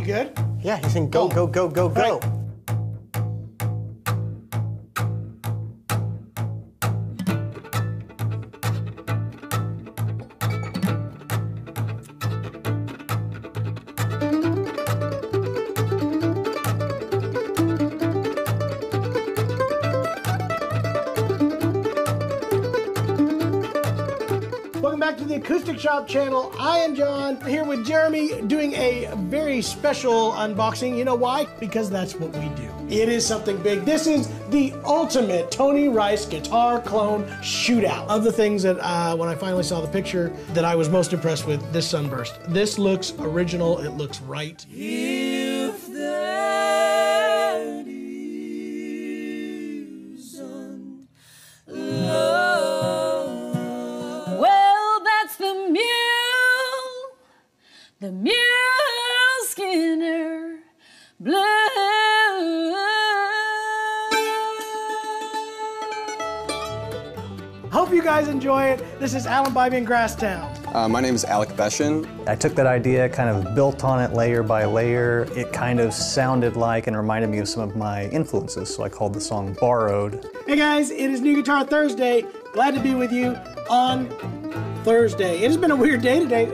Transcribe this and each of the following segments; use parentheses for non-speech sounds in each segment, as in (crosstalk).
You good? Yeah, he's saying go, oh. go, go, go, go. Shop channel. I am John, here with Jeremy doing a very special unboxing. You know why? Because that's what we do. It is something big. This is the ultimate Tony Rice guitar clone shootout. Of the things that, uh, when I finally saw the picture, that I was most impressed with, this sunburst. This looks original, it looks right. If enjoy it. This is Alan Bibey in Grasstowne. Uh, my name is Alec Beshin. I took that idea, kind of built on it layer by layer. It kind of sounded like and reminded me of some of my influences, so I called the song Borrowed. Hey guys, it is New Guitar Thursday. Glad to be with you on Thursday. It has been a weird day today.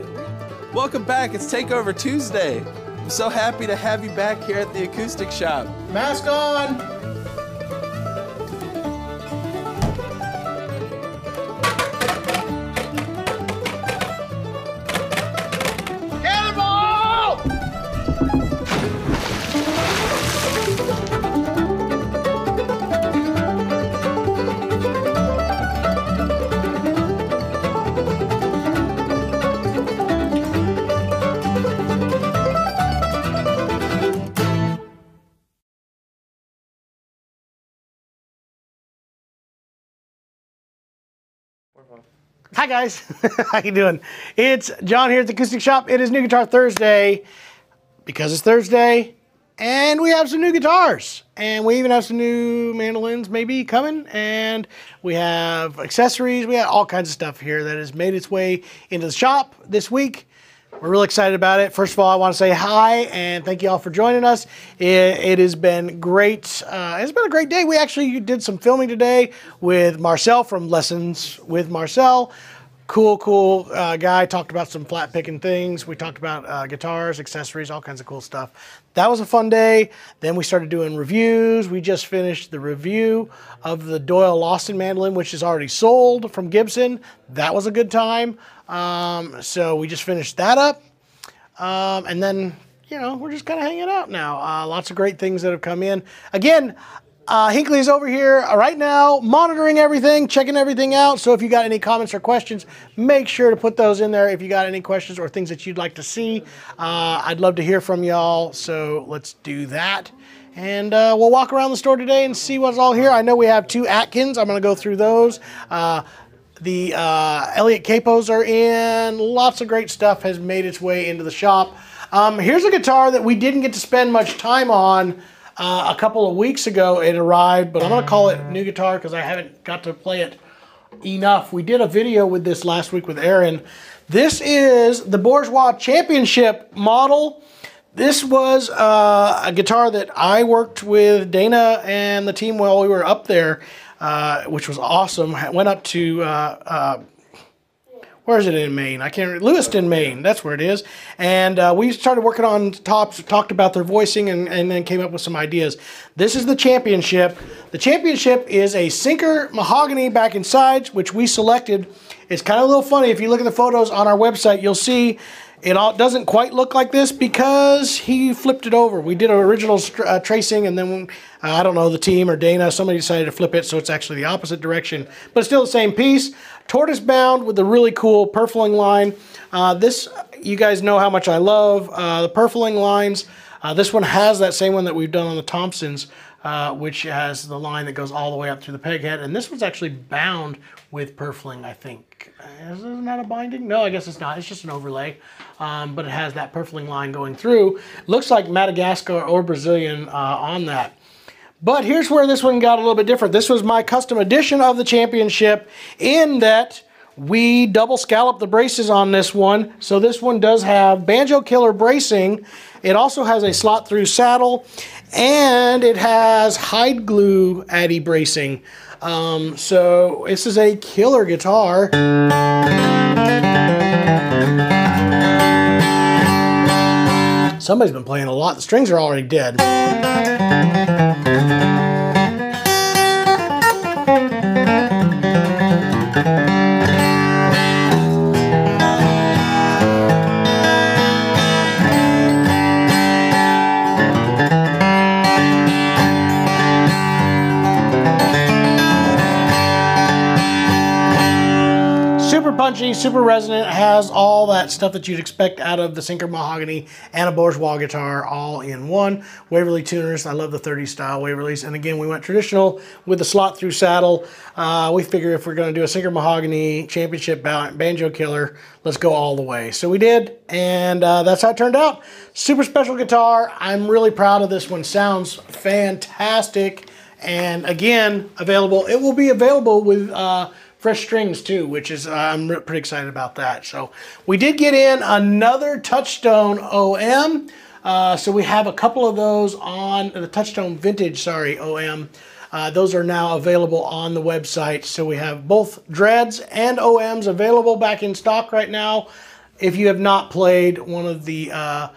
Welcome back. It's Takeover Tuesday. I'm so happy to have you back here at the Acoustic Shoppe. Mask on. Hi guys, (laughs) how you doing? It's John here at the Acoustic Shoppe. It is New Guitar Thursday because it's Thursday, and we have some new guitars, and we even have some new mandolins maybe coming, and we have accessories. We have all kinds of stuff here that has made its way into the shop this week. We're really excited about it. First of all, I want to say hi and thank you all for joining us. It, it has been great. Uh, it's been a great day. We actually did some filming today with Marcel from Lessons with Marcel. Cool, cool uh, guy. Talked about some flat picking things. We talked about uh, guitars, accessories, all kinds of cool stuff. That was a fun day. Then we started doing reviews. We just finished the review of the Doyle Lawson mandolin, which is already sold from Gibson. That was a good time. Um, so we just finished that up. Um, and then, you know, we're just kind of hanging out now. Uh, lots of great things that have come in. Again, uh, Hinkley's over here right now monitoring everything, checking everything out. So if you got any comments or questions, make sure to put those in there. If you got any questions or things that you'd like to see, uh, I'd love to hear from y'all. So let's do that. And uh, we'll walk around the store today and see what's all here. I know we have two Atkins. I'm going to go through those. The uh, Elliott Capos are in. Lots of great stuff has made its way into the shop. Um, here's a guitar that we didn't get to spend much time on uh, a couple of weeks ago. It arrived, but I'm going to call it new guitar because I haven't got to play it enough. We did a video with this last week with Aaron. This is the Bourgeois Championship model. This was uh, a guitar that I worked with Dana and the team while we were up there uh, which was awesome. Went up to uh, uh, where is it in Maine? I can't. Lewiston, Maine. That's where it is. And uh, we started working on tops, talked about their voicing, and, and then came up with some ideas. This is the championship. The championship is a sinker mahogany back and sides, which we selected. It's kind of a little funny. If you look at the photos on our website, you'll see it all doesn't quite look like this because he flipped it over. We did an original uh, tracing and then, uh, I don't know, the team or Dana, somebody decided to flip it so it's actually the opposite direction. But still the same piece. Tortoise bound with a really cool purfling line. Uh, this, you guys know how much I love uh, the purfling lines. Uh, this one has that same one that we've done on the Thompsons, uh, which has the line that goes all the way up through the peg head. And this one's actually bound with purfling, I think. Isn't that a binding? No, I guess it's not. It's just an overlay. Um, but it has that purfling line going through. Looks like Madagascar or Brazilian uh, on that. But here's where this one got a little bit different. This was my custom edition of the championship in that We double scallop the braces on this one. So this one does have Banjo Killer bracing. It also has a slot through saddle and it has hide glue addy bracing. Um, so this is a killer guitar. Somebody's been playing a lot. The strings are already dead. Punchy, super resonant, has all that stuff that you'd expect out of the Sinker Mahogany and a Bourgeois guitar all in one. Waverly tuners, I love the 30 style Waverlys. And again, we went traditional with the slot through saddle. Uh, we figure if we're going to do a Sinker Mahogany championship banjo killer, let's go all the way. So we did, and uh, that's how it turned out. Super special guitar. I'm really proud of this one. Sounds fantastic. And again, available. It will be available with uh, fresh strings too, which is uh, I'm pretty excited about that. So we did get in another Touchstone OM. Uh, so we have a couple of those on the Touchstone Vintage, sorry, OM. Uh, those are now available on the website. So we have both dreads and OMs available back in stock right now. If you have not played one of the uh,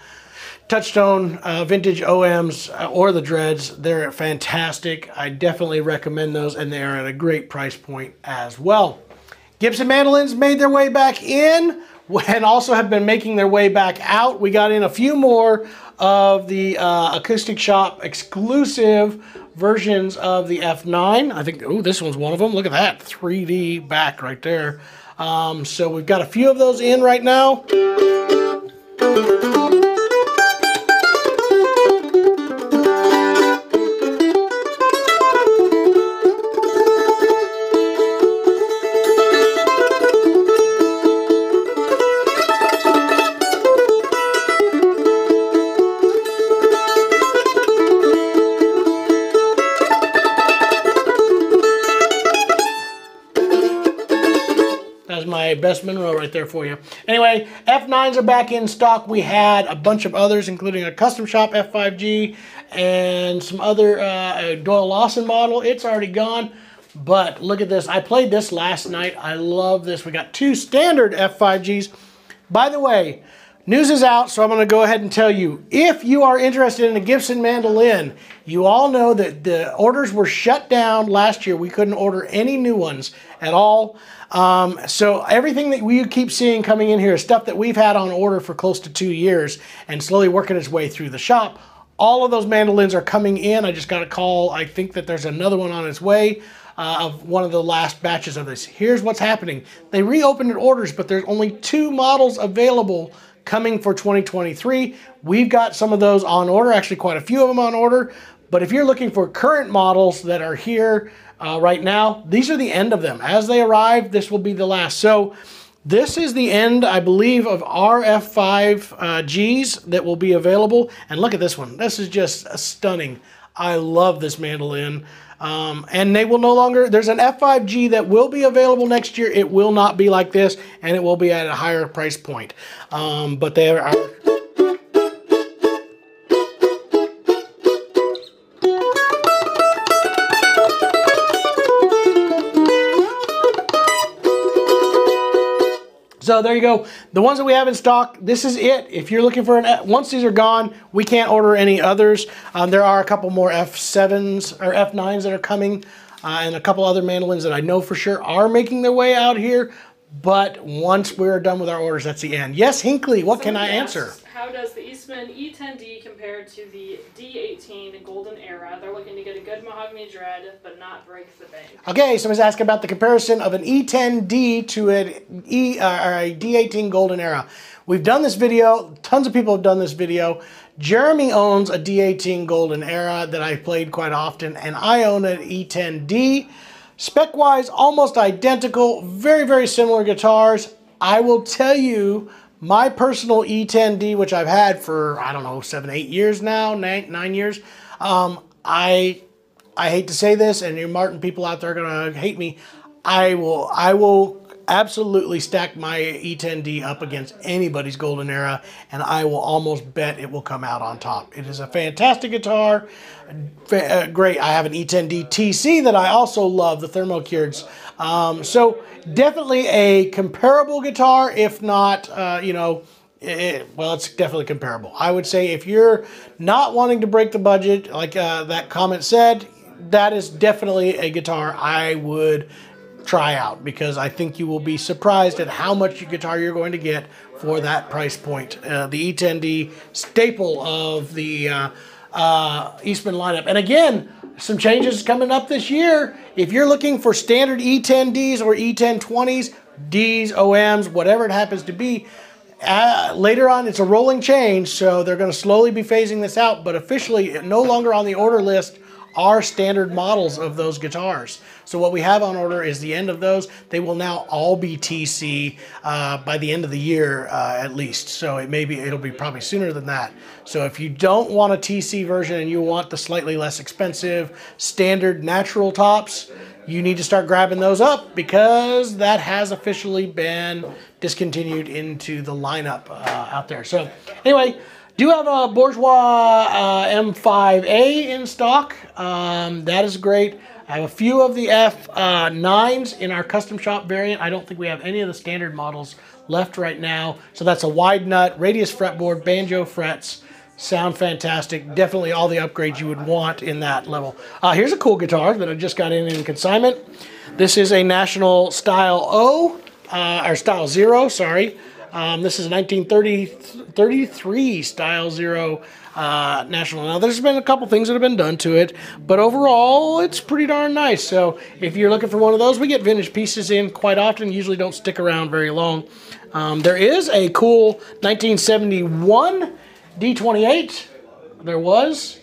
Touchstone uh, vintage OMs uh, or the dreads, they're fantastic. I definitely recommend those, and they are at a great price point as well. Gibson mandolins made their way back in (laughs) and also have been making their way back out. We got in a few more of the uh, Acoustic Shoppe exclusive versions of the F9. I think, oh, this one's one of them. Look at that 3D back right there. Um, so we've got a few of those in right now. My best mineral right there for you. Anyway, F9s are back in stock. We had a bunch of others, including a custom shop F5G and some other uh, Doyle Lawson model. It's already gone. But look at this. I played this last night. I love this. We got two standard F5Gs. By the way, news is out, so I'm going to go ahead and tell you. If you are interested in a Gibson mandolin, you all know that the orders were shut down last year. We couldn't order any new ones at all. Um, so everything that we keep seeing coming in here is stuff that we've had on order for close to two years and slowly working its way through the shop. All of those mandolins are coming in. I just got a call. I think that there's another one on its way uh, of one of the last batches of this. Here's what's happening. They reopened orders, but there's only two models available coming for 2023. We've got some of those on order, actually quite a few of them on order. But if you're looking for current models that are here uh, right now, these are the end of them. As they arrive, this will be the last. So this is the end, I believe, of our F5 uh, Gs that will be available. And look at this one. This is just a stunning. I love this mandolin. Um, and they will no longer, there's an F5G that will be available next year. It will not be like this, and it will be at a higher price point. Um, but they are. So there you go. The ones that we have in stock, this is it. If you're looking for an, once these are gone, we can't order any others. Um, there are a couple more F7s or F9s that are coming uh, and a couple other mandolins that I know for sure are making their way out here. But once we're done with our orders, that's the end. Yes, Hinkley, what can I Somebody answer? How does the Eastman E10D compare to the D18 Golden Era? They're looking to get a good mahogany dread, but not break the bank. Okay, somebody's asking about the comparison of an E10D to an E uh, or a D18 Golden Era. We've done this video. Tons of people have done this video. Jeremy owns a D18 Golden Era that I played quite often, and I own an E10D. Spec wise, almost identical, very, very similar guitars. I will tell you my personal E10D, which I've had for, I don't know, seven, eight years now, nine, nine years. Um, I I hate to say this, and you Martin people out there are gonna hate me. I will I will absolutely stack my E10D up against anybody's Golden Era, and I will almost bet it will come out on top. It is a fantastic guitar. Uh, great. I have an E10D TC that I also love, the Thermocures. Um, so definitely a comparable guitar, if not, uh, you know, it, well, it's definitely comparable. I would say if you're not wanting to break the budget, like uh, that comment said, that is definitely a guitar I would try out because I think you will be surprised at how much guitar you're going to get for that price point. Uh, the E10D staple of the uh, uh, Eastman lineup. And again, some changes coming up this year. If you're looking for standard E10Ds or E1020s, Ds, OMs, whatever it happens to be, uh, later on, it's a rolling change, so they're going to slowly be phasing this out. But officially, no longer on the order list are standard models of those guitars. So what we have on order is the end of those. They will now all be TC uh, by the end of the year, uh, at least. So it may be it'll be probably sooner than that. So if you don't want a TC version and you want the slightly less expensive standard natural tops, you need to start grabbing those up because that has officially been discontinued into the lineup uh, out there. So anyway, do you have a Bourgeois uh, M5A in stock. Um, that is great. I have a few of the F9s in our custom shop variant. I don't think we have any of the standard models left right now. So that's a wide nut, radius fretboard, banjo frets. Sound fantastic. Definitely all the upgrades you would want in that level. Uh, here's a cool guitar that I just got in in consignment. This is a National Style O, uh, or Style Zero, sorry. Um, this is a 1933 Style Zero uh, National. Now, there's been a couple things that have been done to it, but overall, it's pretty darn nice. So, if you're looking for one of those, we get vintage pieces in quite often. Usually don't stick around very long. Um, there is a cool 1971 D28. There was.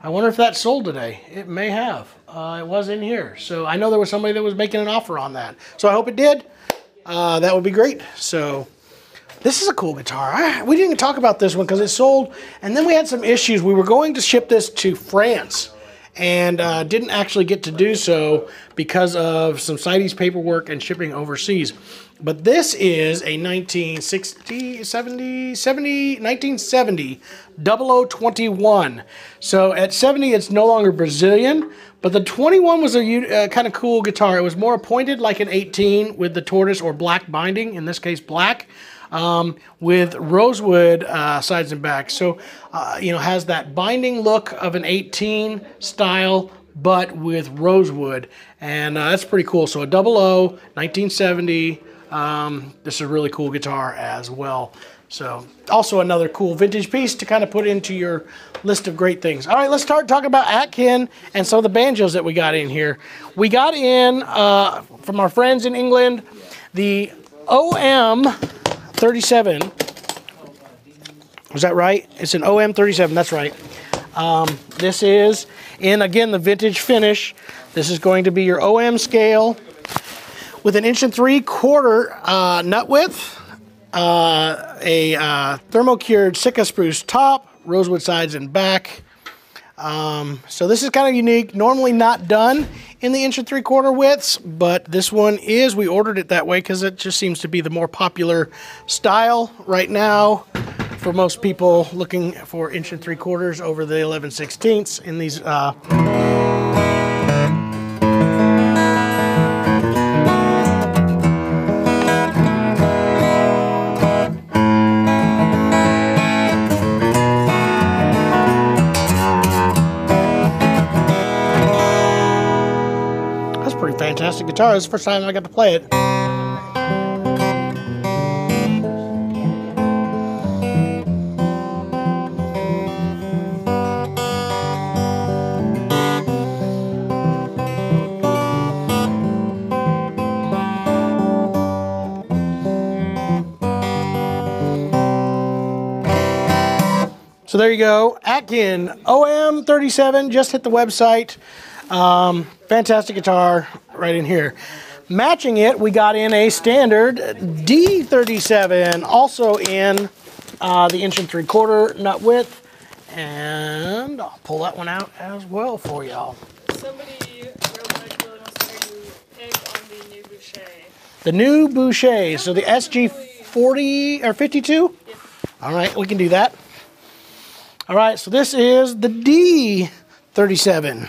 I wonder if that sold today. It may have. Uh, it was in here. So I know there was somebody that was making an offer on that. So I hope it did. Uh, that would be great. So this is a cool guitar. I, we didn't talk about this one because it sold, and then we had some issues. We were going to ship this to France and uh, didn't actually get to do so because of some CITES paperwork and shipping overseas. But this is a 1960, 70, 70, 1970 0021. So at 70, it's no longer Brazilian, but the 21 was a uh, kind of cool guitar. It was more pointed like an 18 with the tortoise or black binding, in this case, black. Um, with rosewood uh, sides and backs. So, uh, you know, has that binding look of an 18 style, but with rosewood. And uh, that's pretty cool. So a double O, 1970. Um, this is a really cool guitar as well. So also another cool vintage piece to kind of put into your list of great things. All right, let's start talking about Atkin and some of the banjos that we got in here. We got in uh, from our friends in England the OM 37. Was that right? It's an OM 37. That's right. Um, this is in again the vintage finish. This is going to be your OM scale with an inch and three quarter uh, nut width, uh, a uh, thermocured Sitka spruce top, rosewood sides and back. Um, so this is kind of unique. Normally not done in the inch and three quarter widths, but this one is. We ordered it that way because it just seems to be the more popular style right now for most people looking for inch and three quarters over the 11 sixteenths in these. Uh, fantastic guitar. It's the first time I got to play it. So there you go. Atkin OM37 just hit the website. Um, fantastic guitar right in here. Matching it, we got in a standard D37, also in uh, the inch and three quarter nut width. And I'll pull that one out as well for y'all. Somebody real quick really wants to hear you pick on the new Boucher. The new Boucher. So the SG 40 or 52? All right, we can do that. All right, so this is the D37.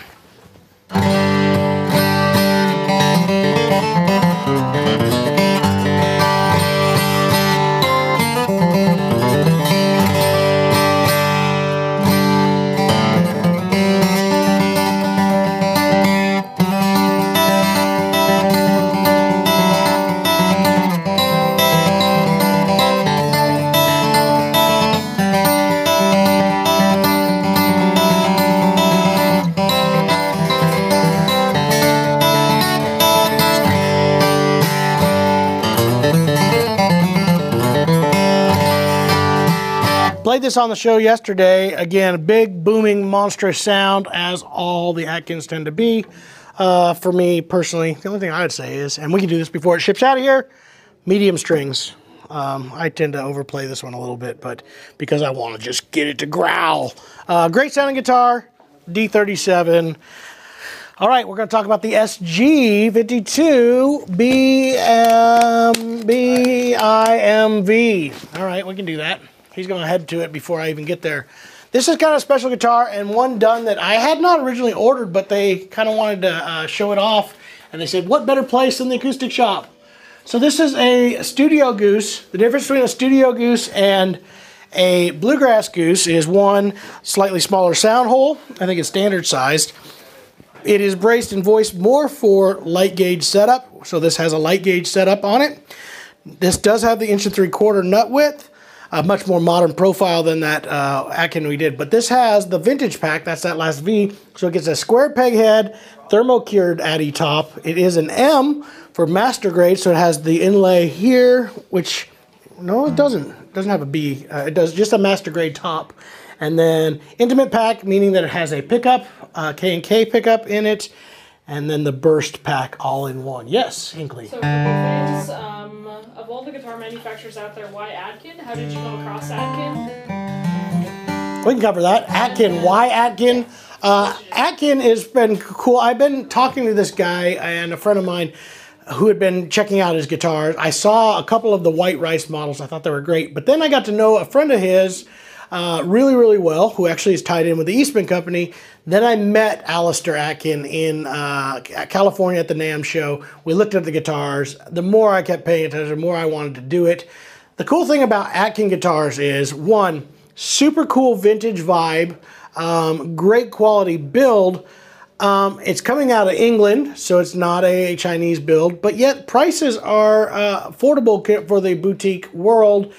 Played this on the show yesterday. Again, a big, booming, monstrous sound, as all the Atkins tend to be. Uh, for me personally, the only thing I would say is, and we can do this before it ships out of here, medium strings. Um, I tend to overplay this one a little bit, but because I want to just get it to growl. Uh, great sounding guitar, D37. All right, we're going to talk about the SG52 BM, BIMV. All right, we can do that. He's going to head to it before I even get there. This is kind of a special guitar and one done that I had not originally ordered, but they kind of wanted to uh, show it off. And they said, what better place than the Acoustic Shoppe? So this is a studio goose. The difference between a studio goose and a bluegrass goose is one slightly smaller sound hole. I think it's standard sized. It is braced and voiced more for light gauge setup. So this has a light gauge setup on it. This does have the inch and three quarter nut width. A much more modern profile than that uh, Atkin we did. But this has the vintage pack, that's that last V. So it gets a square peg head, thermo-cured Addy top. It is an M for master grade, so it has the inlay here, which, no it doesn't. It doesn't have a B. Uh, it does just a master grade top. And then intimate pack, meaning that it has a pickup, uh, K and K pickup in it, and then the burst pack all in one. Yes, Hinkley. So, all the guitar manufacturers out there, why Atkin? How did you come across Atkin? We can cover that. Atkin, why Atkin? Uh, Atkin has been cool. I've been talking to this guy and a friend of mine who had been checking out his guitars. I saw a couple of the white rice models. I thought they were great. But then I got to know a friend of his uh, really, really well, who actually is tied in with the Eastman Company. Then I met Alister Atkin in uh, California at the NAMM show. We looked at the guitars. The more I kept paying attention, the more I wanted to do it. The cool thing about Atkin guitars is one, super cool vintage vibe, um, great quality build. Um, it's coming out of England, so it's not a Chinese build, but yet prices are uh, affordable for the boutique world.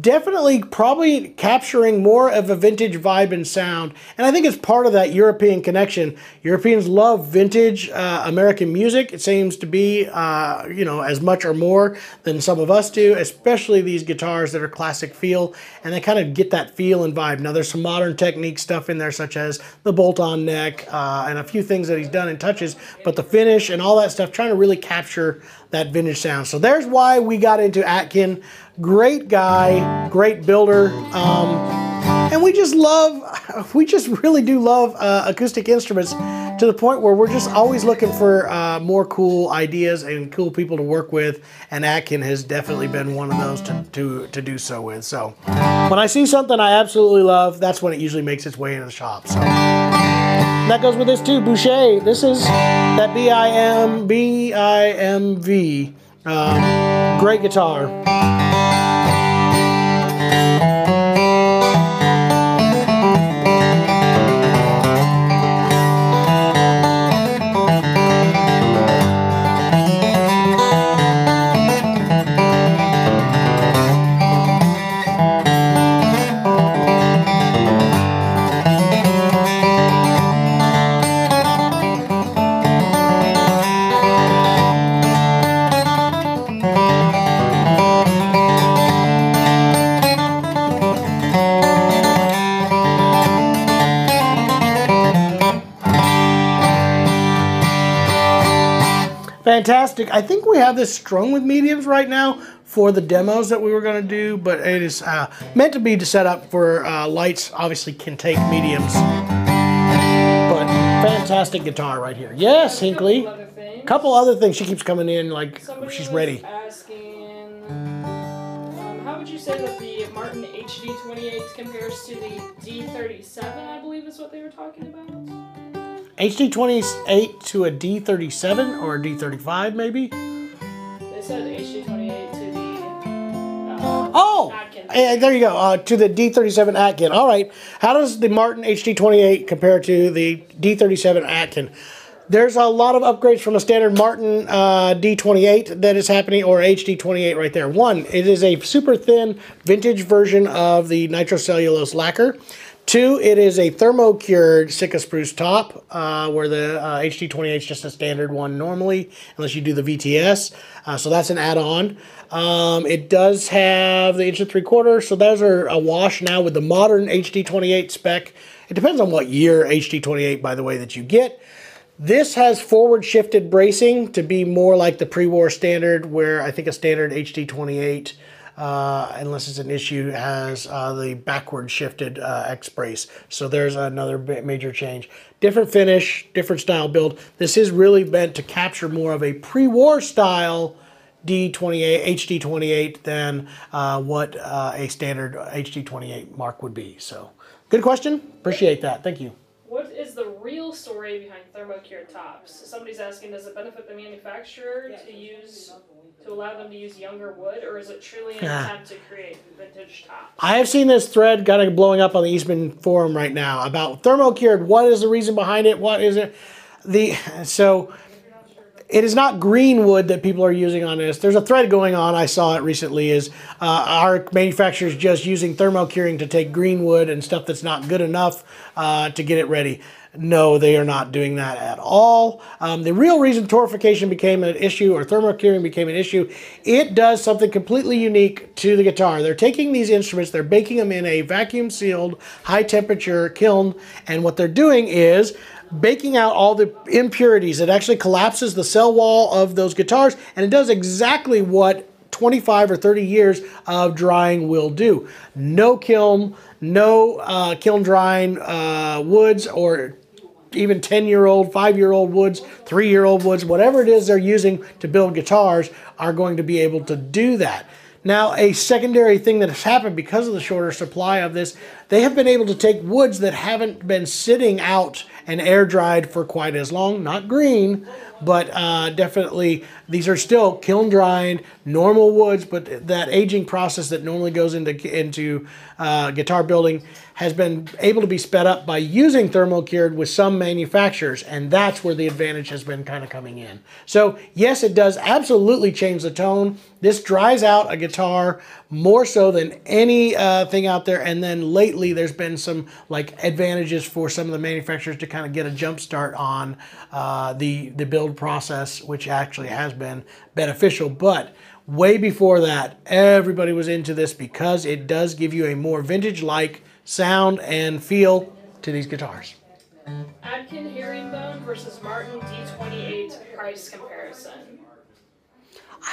Definitely, probably capturing more of a vintage vibe and sound, and I think it's part of that European connection. Europeans love vintage uh, American music. It seems to be, uh, you know, as much or more than some of us do. Especially these guitars that are classic feel, and they kind of get that feel and vibe. Now, there's some modern technique stuff in there, such as the bolt-on neck uh, and a few things that he's done in touches, but the finish and all that stuff, trying to really capture that vintage sound. So there's why we got into Atkin. Great guy, great builder. Um, and we just love, (laughs) we just really do love uh, acoustic instruments to the point where we're just always looking for uh, more cool ideas and cool people to work with. And Atkin has definitely been one of those to, to, to do so with. So when I see something I absolutely love, that's when it usually makes its way into the shop. So that goes with this too, Boucher. This is that B I M B I M V. Um, great guitar. Fantastic. I think we have this strung with mediums right now for the demos that we were going to do, but it is uh, meant to be to set up for uh, lights. Obviously, can take mediums. But fantastic guitar right here. Yes, A couple Hinkley. other couple other things. She keeps coming in like Somebody she's ready. asking, um, how would you say that the Martin HD28 compares to the D37? I believe is what they were talking about. HD 28 to a D37 or a D35 maybe. They said HD28 to the. Uh, Oh, Atkin. eh, there you go. Uh, to the D37 Atkin. All right. How does the Martin HD28 compare to the D37 Atkin? There's a lot of upgrades from a standard Martin uh, D28 that is happening, or HD28 right there. One, it is a super thin vintage version of the nitrocellulose lacquer. Two, it is a thermo-cured Sitka spruce top, uh, where the uh, HD28 is just a standard one normally, unless you do the VTS. Uh, so that's an add-on. Um, it does have the inch and three quarter, so those are a wash now with the modern HD28 spec. It depends on what year HD28, by the way, that you get. This has forward shifted bracing to be more like the pre-war standard, where I think a standard HD28, uh, unless it's an issue, has uh, the backward shifted uh, X brace. So there's another major change. Different finish, different style build. This is really meant to capture more of a pre-war style D28, HD28 than uh, what uh, a standard HD28 mark would be. So good question. Appreciate that. Thank you. What is the real story behind thermocured tops? Somebody's asking, does it benefit the manufacturer to use to allow them to use younger wood, or is it truly an attempt to create vintage tops? I have seen this thread kind of blowing up on the Eastman forum right now about thermocured. What is the reason behind it? What is it? The so it is not green wood that people are using on this. There's a thread going on. I saw it recently. Is uh, our manufacturers just using thermocuring to take green wood and stuff that's not good enough uh, to get it ready? No, they are not doing that at all. Um, the real reason torrification became an issue or thermocuring became an issue, it does something completely unique to the guitar. They're taking these instruments, they're baking them in a vacuum sealed, high temperature kiln, and what they're doing is baking out all the impurities. It actually collapses the cell wall of those guitars, and it does exactly what 25 or 30 years of drying will do. No kiln, no uh, kiln drying uh, woods or even 10 year old, 5 year old woods, 3 year old woods, whatever it is they're using to build guitars are going to be able to do that. Now, a secondary thing that has happened because of the shorter supply of this, they have been able to take woods that haven't been sitting out and air dried for quite as long, not green, but uh, definitely these are still kiln dried, normal woods, but that aging process that normally goes into into uh, guitar building has been able to be sped up by using thermocured with some manufacturers, and that's where the advantage has been kind of coming in. So yes, it does absolutely change the tone. This dries out a guitar more so than any uh, thing out there, and then lately there's been some like advantages for some of the manufacturers to kind of get a jump start on uh, the the build process, which actually has been beneficial, but. Way before that, everybody was into this because it does give you a more vintage like sound and feel to these guitars. Atkin Herringbone versus Martin D28 price comparison.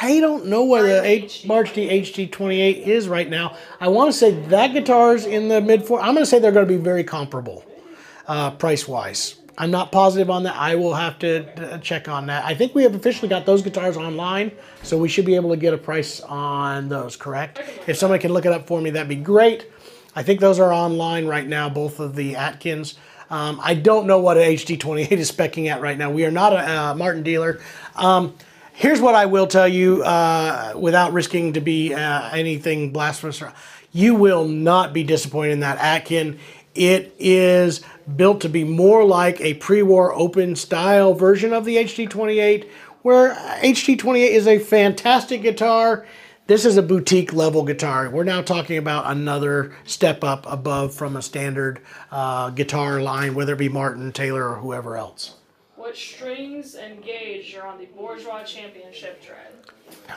I don't know where the H- March D HD28 is right now. I want to say that guitar's in the mid four. I'm going to say they're going to be very comparable uh, price wise. I'm not positive on that. I will have to uh, check on that. I think we have officially got those guitars online, so we should be able to get a price on those, correct? If somebody can look it up for me, that'd be great. I think those are online right now, both of the Atkins. Um, I don't know what an HD28 is specking at right now. We are not a uh, Martin dealer. Um, here's what I will tell you uh, without risking to be uh, anything blasphemous. You will not be disappointed in that Atkin. It is built to be more like a pre-war open style version of the HD28, where HD28 is a fantastic guitar. This is a boutique level guitar. We're now talking about another step up above from a standard uh, guitar line, whether it be Martin, Taylor, or whoever else. What strings and gauge are on the Bourgeois Championship tread?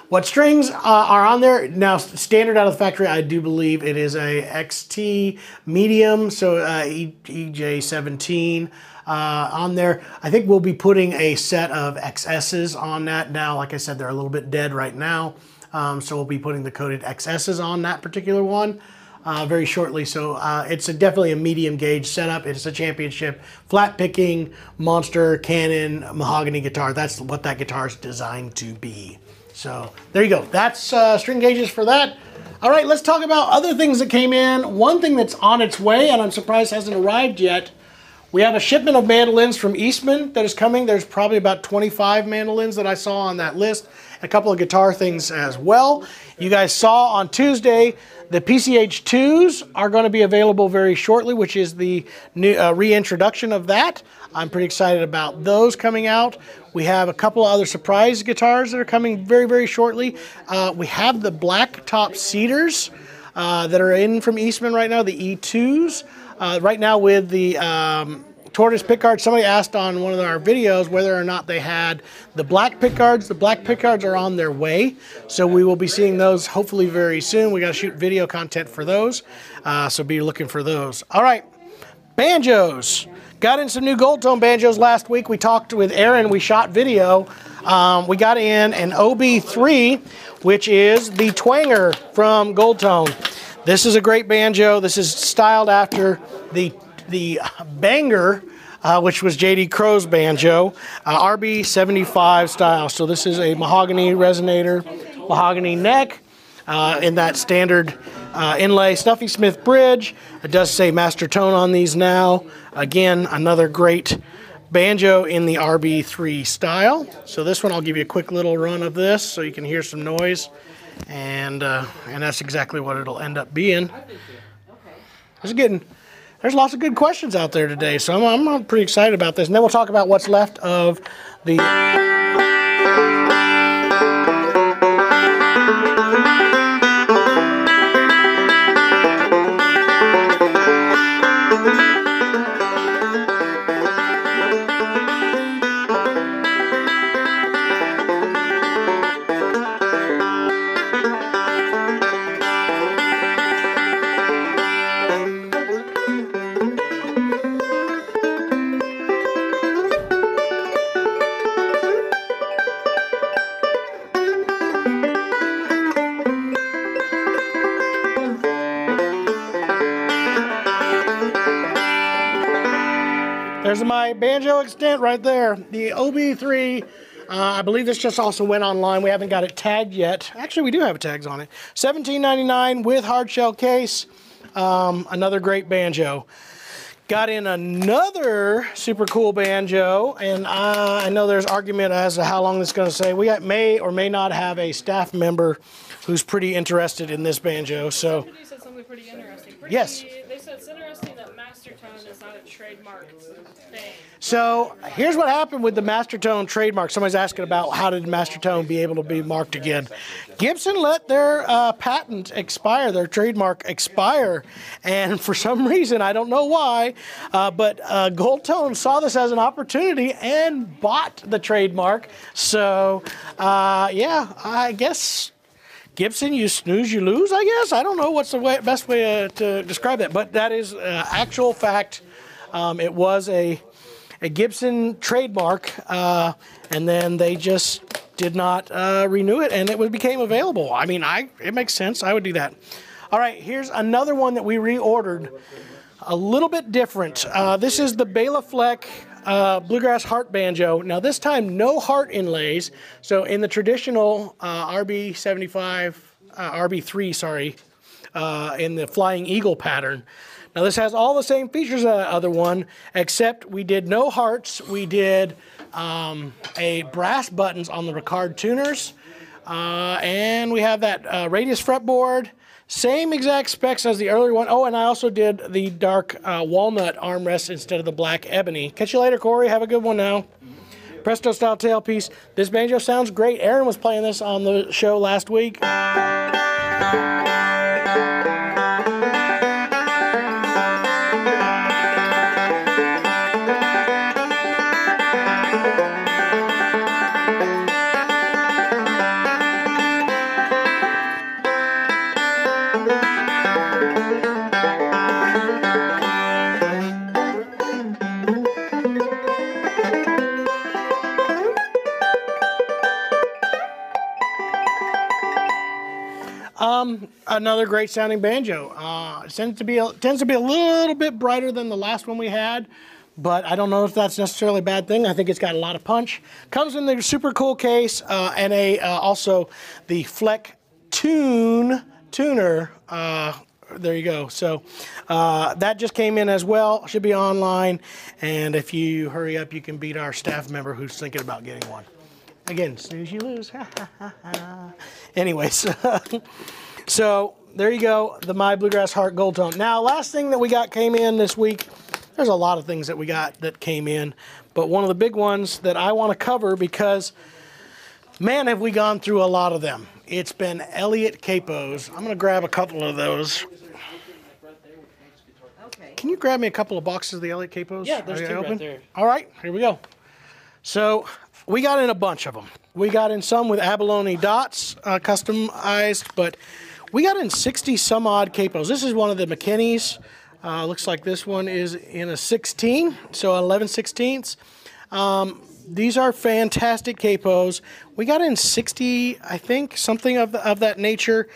What strings uh, are on there now? Standard out of the factory, I do believe it is a XT medium, so uh, e- EJ17 uh, on there. I think we'll be putting a set of XSs on that now. Like I said, they're a little bit dead right now, um, so we'll be putting the coated XSs on that particular one. uh, very shortly. So uh, it's a, definitely a medium gauge setup. It's a championship flat picking monster cannon mahogany guitar. That's what that guitar is designed to be. So there you go. That's uh, string gauges for that. All right, let's talk about other things that came in. One thing that's on its way, and I'm surprised hasn't arrived yet. We have a shipment of mandolins from Eastman that is coming. There's probably about 25 mandolins that I saw on that list. A couple of guitar things as well. You guys saw on Tuesday the PCH 2s are going to be available very shortly, which is the new uh, reintroduction of that. I'm pretty excited about those coming out. We have a couple of other surprise guitars that are coming very, very shortly. Uh, we have the black top cedars uh, that are in from Eastman right now, the E2s. Uh, right now with the um, tortoise pickguard, somebody asked on one of our videos whether or not they had the black pickguards. The black pickguards are on their way, so we will be seeing those hopefully very soon. We got to shoot video content for those, uh, so be looking for those. All right, banjos. Got in some new gold tone banjos last week. We talked with Aaron. We shot video. Um, we got in an OB3, which is the twanger from Gold Tone. This is a great banjo. This is styled after the the banger, uh, which was J.D. Crowe's banjo, uh, RB75 style. So this is a mahogany resonator, mahogany neck, uh, in that standard uh, inlay. Snuffy Smith bridge. It does say master tone on these now. Again, another great banjo in the RB3 style. So this one, I'll give you a quick little run of this so you can hear some noise. And, uh, and that's exactly what it'll end up being. It's getting, there's lots of good questions out there today, so I'm, I'm pretty excited about this. And then we'll talk about what's left of the. There's my banjo extent right there. The OB3, uh, I believe this just also went online. We haven't got it tagged yet. Actually, we do have tags on it. $17.99 with hard shell case. Um, another great banjo. Got in another super cool banjo, and uh, I know there's argument as to how long this is going to stay. We got, may or may not have a staff member who's pretty interested in this banjo. So, You said something pretty Yes. They said it's interesting that master tone is not a trademark. So here's what happened with the Mastertone trademark. Somebody's asking about how did Mastertone be able to be marked again. Gibson let their uh, patent expire, their trademark expire, and (laughs) for some reason I don't know why, uh, but uh, Gold Tone saw this as an opportunity and bought the trademark. So uh, yeah, I guess Gibson, you snooze, you lose. I guess I don't know what's the way, best way uh, to describe that, but that is uh, actual fact. Um, it was a a Gibson trademark, uh, and then they just did not uh, renew it, and it became available. I mean, I it makes sense. I would do that. All right, here's another one that we reordered, a little bit different. Uh, this is the Bela Fleck uh, Bluegrass Heart Banjo. Now, this time, no heart inlays. So, in the traditional uh, RB75, uh, RB3, sorry, uh, in the Flying Eagle pattern. Now, this has all the same features as the other one, except we did no hearts. We did um, a brass buttons on the Rickard tuners, uh, and we have that uh, radius fretboard. Same exact specs as the earlier one. Oh, and I also did the dark uh, walnut armrest instead of the black ebony. Catch you later, Corey. Have a good one now. Presto style tailpiece. This banjo sounds great. Aaron was playing this on the show last week. Another great sounding banjo. Uh, tends to be a, tends to be a little bit brighter than the last one we had, but I don't know if that's necessarily a bad thing. I think it's got a lot of punch. Comes in the super cool case uh, and a uh, also the Fleck Tune tuner. Uh, there you go. So uh, that just came in as well. Should be online, and if you hurry up, you can beat our staff member who's thinking about getting one. Again, snooze you lose. (laughs) Anyways, (laughs) so there you go, the My Bluegrass Heart Gold Tone. Now, last thing that we got came in this week. There's a lot of things that we got that came in, but one of the big ones that I want to cover because, man, have we gone through a lot of them. It's been Elliott Capos. I'm going to grab a couple of those. Can you grab me a couple of boxes of the Elliott Capos? Yeah, there's Are two right open? there. All right, here we go. So we got in a bunch of them. We got in some with abalone dots, uh, customized, but we got in 60 some odd capos. This is one of the McKinney's. Uh, looks like this one is in a 16, so 11 sixteenths. Um, these are fantastic capos. We got in 60, I think, something of, the, of that nature.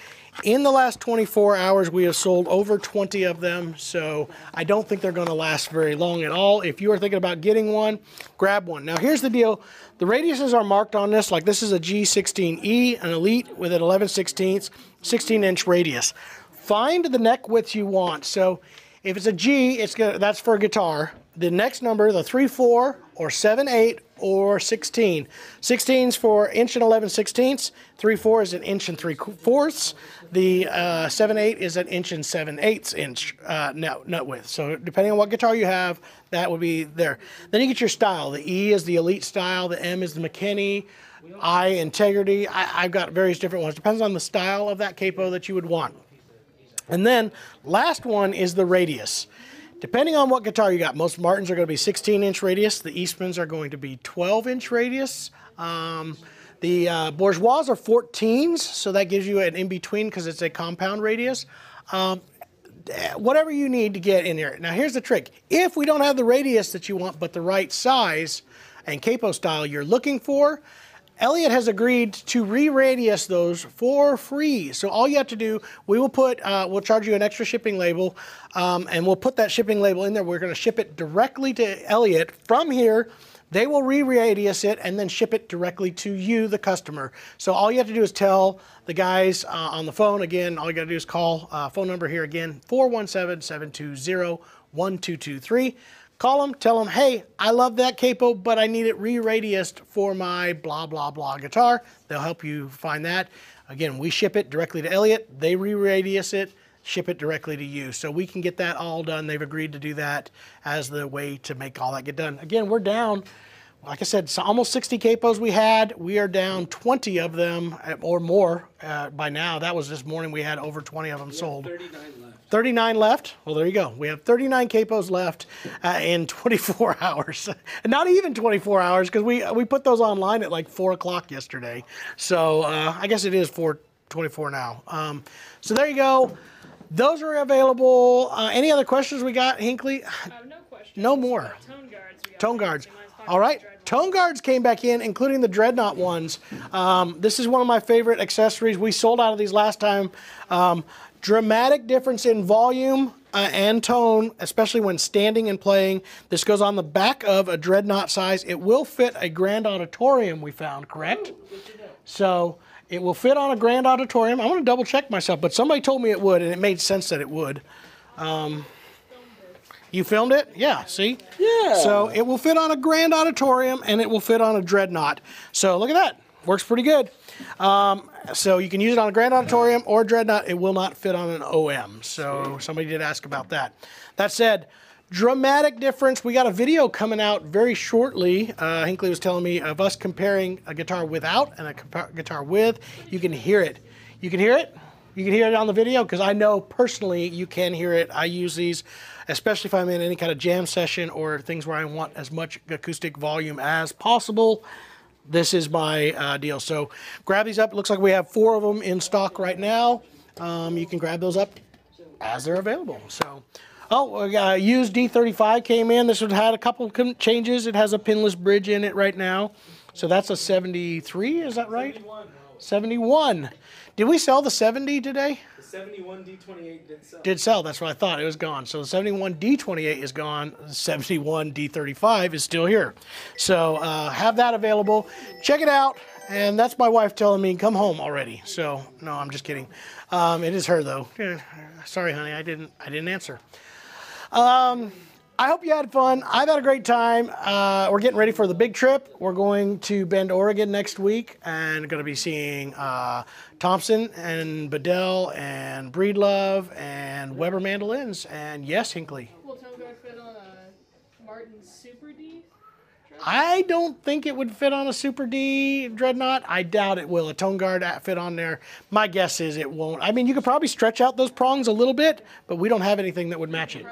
In the last 24 hours, we have sold over 20 of them, so I don't think they're going to last very long at all. If you are thinking about getting one, grab one. Now, here's the deal the radiuses are marked on this, like this is a G16E, an Elite with an 11 16ths, 16 inch radius. Find the neck width you want. So, if it's a G, it's gonna, that's for a guitar. The next number, the 3 4 or 7 8 or 16. 16's for inch and 11 sixteenths. 3 4 is an inch and 3 fourths. The uh, 7 8 is an inch and 7 eighths inch uh, nut, nut width. So depending on what guitar you have, that would be there. Then you get your style. The E is the Elite style. The M is the McKinney. I Integrity. I, I've got various different ones. Depends on the style of that capo that you would want. And then last one is the radius. Depending on what guitar you got, most Martins are going to be 16 inch radius. The Eastmans are going to be 12 inch radius. Um, the uh, Bourgeois are 14s, so that gives you an in between because it's a compound radius. Um, whatever you need to get in here. Now, here's the trick if we don't have the radius that you want, but the right size and capo style you're looking for, Elliott has agreed to re-radius those for free. So all you have to do, we will put, uh, we'll charge you an extra shipping label, um, and we'll put that shipping label in there. We're going to ship it directly to Elliott from here. They will re-radius it and then ship it directly to you, the customer. So all you have to do is tell the guys uh, on the phone. Again, all you got to do is call uh, phone number here again 417-720-1223. Call them, tell them, hey, I love that capo, but I need it re-radiused for my blah blah blah guitar. They'll help you find that. Again, we ship it directly to Elliott. They re-radius it, ship it directly to you. So we can get that all done. They've agreed to do that as the way to make all that get done. Again, we're down. Like I said, so almost 60 capos we had. We are down 20 of them uh, or more uh, by now. That was this morning. We had over 20 of them sold. 39 left. 39 left. Well, there you go. We have 39 capos left uh, in (laughs) 24 hours. (laughs) Not even 24 hours because we we put those online at like four o'clock yesterday. So uh, I guess it is 4:24 now. Um, so there you go. Those are available. Uh, any other questions we got, Hinkley? I no questions. No more. Uh, Tone guards. We Tone back. guards. All right. Tone guards came back in, including the dreadnought ones. Um, this is one of my favorite accessories. We sold out of these last time. Um, dramatic difference in volume uh, and tone, especially when standing and playing. This goes on the back of a dreadnought size. It will fit a grand auditorium, we found, correct? So it will fit on a grand auditorium. I'm going to double check myself, but somebody told me it would, and it made sense that it would. Um, you filmed it? Yeah, see? Yeah. So it will fit on a grand auditorium and it will fit on a dreadnought. So look at that. Works pretty good. Um, so you can use it on a grand auditorium or dreadnought. It will not fit on an OM. So somebody did ask about that. That said, dramatic difference. We got a video coming out very shortly. Uh, Hinkley was telling me of us comparing a guitar without and a guitar with. You can hear it. You can hear it. You can hear it on the video because I know personally you can hear it. I use these, especially if I'm in any kind of jam session or things where I want as much acoustic volume as possible. This is my uh, deal. So grab these up. It looks like we have four of them in stock right now. Um, you can grab those up as they're available. So, oh, uh, used D35 came in. This one had a couple changes. It has a pinless bridge in it right now. So that's a 73, is that right? 71. Did we sell the 70 today? The 71 D28 did sell. Did sell. That's what I thought. It was gone. So the 71 D28 is gone. The 71 D35 is still here. So uh, have that available. Check it out. And that's my wife telling me come home already. So no, I'm just kidding. Um, it is her though. Sorry, honey. I didn't. I didn't answer. I hope you had fun. I've had a great time. Uh, we're getting ready for the big trip. We're going to Bend, Oregon next week and going to be seeing uh, Thompson and Bedell and Breedlove and Weber mandolins and yes, Hinkley. Will Tone Guard fit on a Martin Super D? I don't think it would fit on a Super D Dreadnought. I doubt it will. A Tone Guard fit on there. My guess is it won't. I mean, you could probably stretch out those prongs a little bit, but we don't have anything that would match it.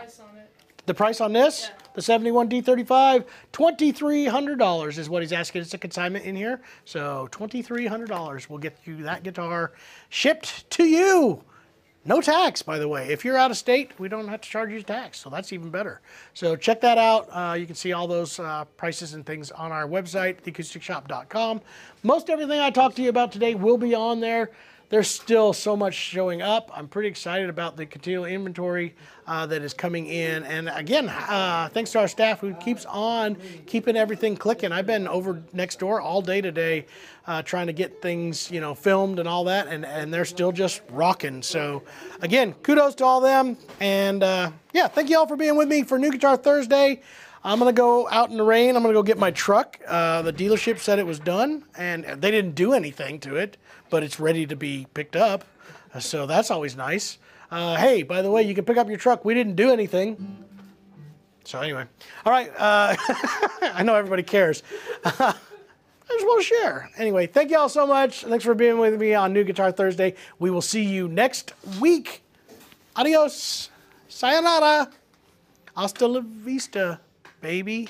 Price on it. The price on this, the 71 D35, $2,300 is what he's asking. It's a consignment in here. So $2,300 will get you that guitar shipped to you. No tax, by the way. If you're out of state, we don't have to charge you tax, so that's even better. So check that out. Uh, you can see all those uh, prices and things on our website, theacousticshoppe.com. Most everything I talked to you about today will be on there. There's still so much showing up. I'm pretty excited about the continual inventory uh, that is coming in. And again, uh, thanks to our staff who keeps on keeping everything clicking. I've been over next door all day today uh, trying to get things, you know, filmed and all that, and, and they're still just rocking. So again, kudos to all them. And uh, yeah, thank you all for being with me for New Guitar Thursday. I'm gonna go out in the rain. I'm gonna go get my truck. Uh, the dealership said it was done, and they didn't do anything to it, but it's ready to be picked up. Uh, So that's always nice. Uh, hey, by the way, you can pick up your truck. We didn't do anything. So anyway, all right. Uh, (laughs) I know everybody cares. (laughs) I just want to share. Anyway, thank you all so much. Thanks for being with me on New Guitar Thursday. We will see you next week. Adios. Sayonara. Hasta la vista, baby.